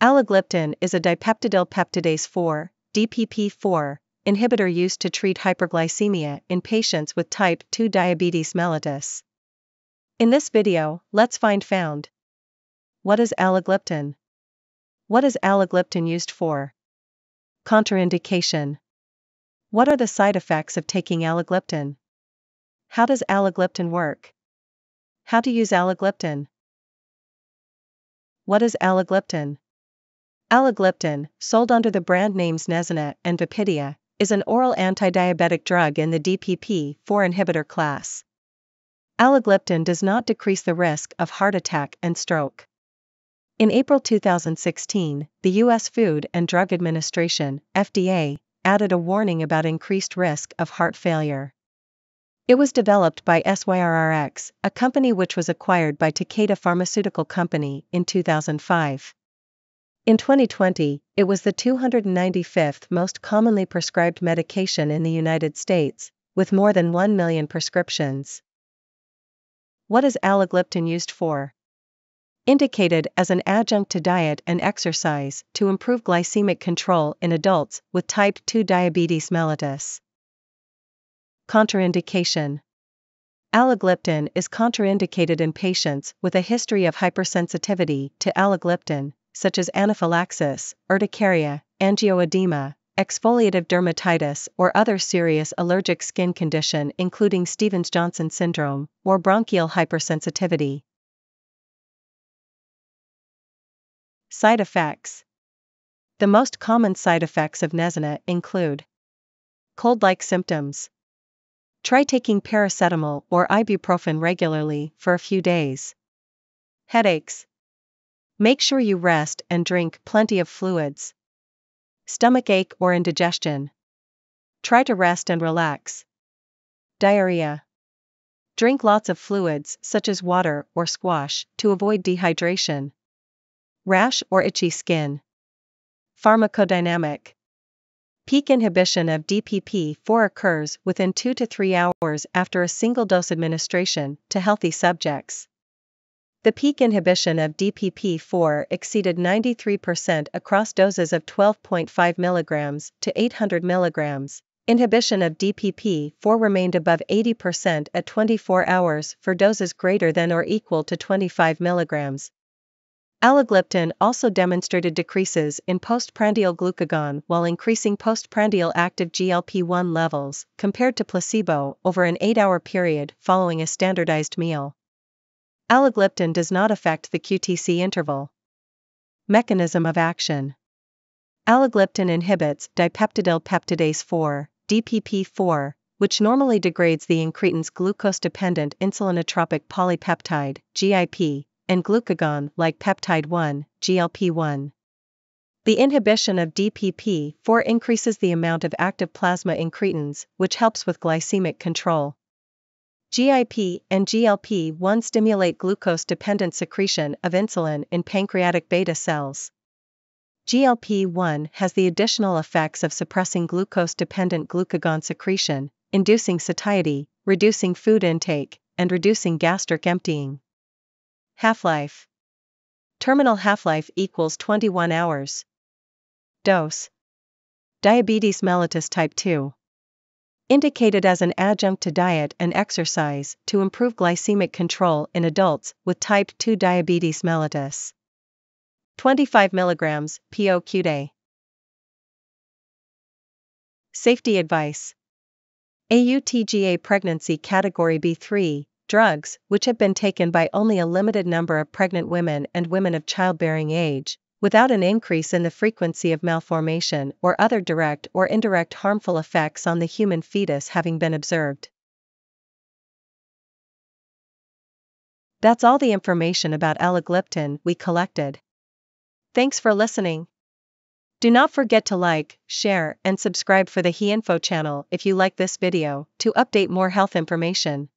Alogliptin is a dipeptidyl peptidase 4, DPP4, inhibitor used to treat hyperglycemia in patients with type 2 diabetes mellitus. In this video, let's find found. What is alogliptin? What is alogliptin used for? Contraindication. What are the side effects of taking alogliptin? How does alogliptin work? How to use alogliptin? What is alogliptin? Alogliptin, sold under the brand names Nesina and Vipidia, is an oral antidiabetic drug in the DPP-4 inhibitor class. Alogliptin does not decrease the risk of heart attack and stroke. In April 2016, the U.S. Food and Drug Administration, FDA, added a warning about increased risk of heart failure. It was developed by SYRRX, a company which was acquired by Takeda Pharmaceutical Company in 2005. In 2020, it was the 295th most commonly prescribed medication in the United States, with more than 1 million prescriptions. What is alogliptin used for? Indicated as an adjunct to diet and exercise to improve glycemic control in adults with type 2 diabetes mellitus. Contraindication Alogliptin is contraindicated in patients with a history of hypersensitivity to alogliptin, such as anaphylaxis, urticaria, angioedema, exfoliative dermatitis, or other serious allergic skin condition including Stevens-Johnson syndrome, or bronchial hypersensitivity. Side effects The most common side effects of Nesina include cold-like symptoms. Try taking paracetamol or ibuprofen regularly for a few days. Headaches, Make sure you rest and drink plenty of fluids. Stomach ache or indigestion. Try to rest and relax. Diarrhea. Drink lots of fluids, such as water or squash, to avoid dehydration. Rash or itchy skin. Pharmacodynamic. Peak inhibition of DPP4 occurs within 2 to 3 hours after a single dose administration to healthy subjects. The peak inhibition of DPP4 exceeded 93% across doses of 12.5 mg to 800 mg. Inhibition of DPP4 remained above 80% at 24 hours for doses greater than or equal to 25 mg. Alogliptin also demonstrated decreases in postprandial glucagon while increasing postprandial active GLP-1 levels compared to placebo over an 8-hour period following a standardized meal. Alogliptin does not affect the QTC interval. Mechanism of action Alogliptin inhibits dipeptidyl peptidase 4, DPP4, which normally degrades the incretin's glucose dependent insulinotropic polypeptide, GIP, and glucagon like peptide 1, GLP 1. The inhibition of DPP4 increases the amount of active plasma incretins, which helps with glycemic control. GIP and GLP-1 stimulate glucose-dependent secretion of insulin in pancreatic beta cells. GLP-1 has the additional effects of suppressing glucose-dependent glucagon secretion, inducing satiety, reducing food intake, and reducing gastric emptying. Half-life Terminal half-life equals 21 hours. Dose Diabetes mellitus type 2 indicated as an adjunct to diet and exercise to improve glycemic control in adults with type 2 diabetes mellitus. 25 mg POQ day. Safety advice AUTGA pregnancy category B3 drugs, which have been taken by only a limited number of pregnant women and women of childbearing age, without an increase in the frequency of malformation or other direct or indirect harmful effects on the human fetus having been observed. That's all the information about alogliptin we collected. Thanks for listening. Do not forget to like, share, and subscribe for the HeInfo channel if you like this video to update more health information.